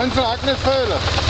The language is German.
Und für Agnes Föhle.